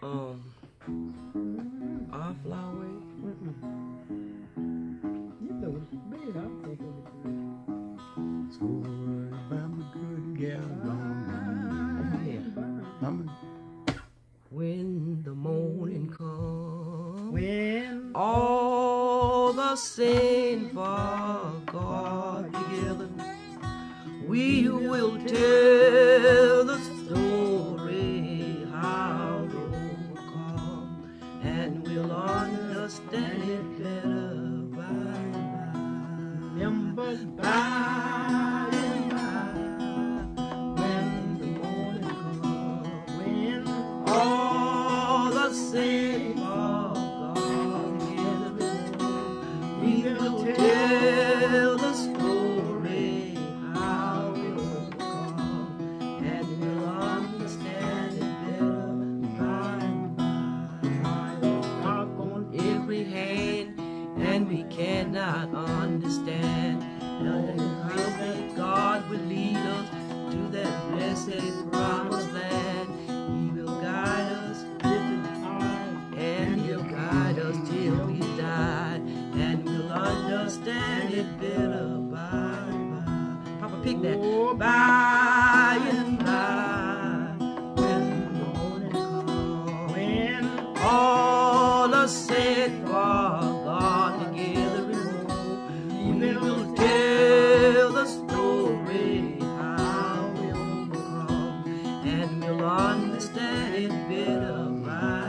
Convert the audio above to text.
Um, our flower. You know it's big. I'm thinking it's So I'm a good gal gone. Yeah. I'm When the morning comes, When all the saints for God together, we will tell By and by, when the morning comes. when All the God we will tell cannot understand. I pray that God will lead us to that blessed promised land. He will guide us with and He'll guide us till we die, and we'll understand it better by, by. Papa, pick that. Oh, Bye. little bit of my